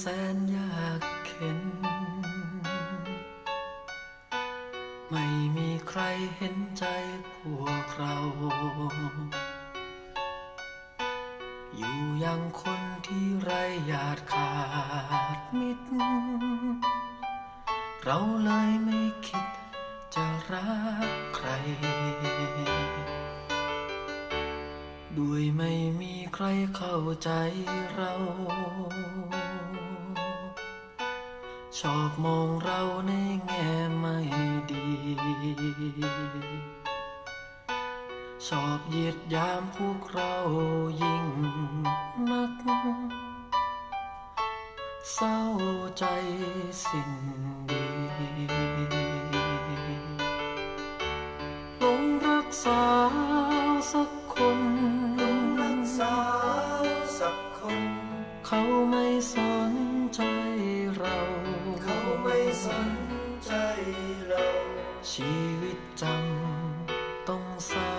แสนยากเข็น ไม่มีใครเห็นใจพวกเรา อยู่อย่างคนที่ไรญาติขาดมิตร เราเลยไม่คิดจะรักใคร ด้วยไม่มีใครเข้าใจเรา ชอบมองเราในแง่ไม่ดี ชอบเหยียดยามพวกเรายิ่งนัก เศร้าใจสิ่งดีหลงรักสาวสักคนรักสาวสักคน เขาไม่สนใจเราเขา ไม่สนใจเรา ชีวิตจำต้องเศร้า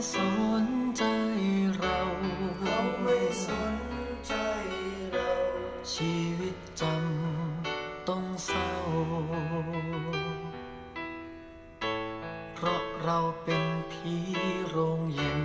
สนใจเราเขาไม่สนใจเรา ชีวิตจำต้องเศร้า เพราะเราเป็นผีโรงเย็นที่โรงเย็นผีโรงเย็น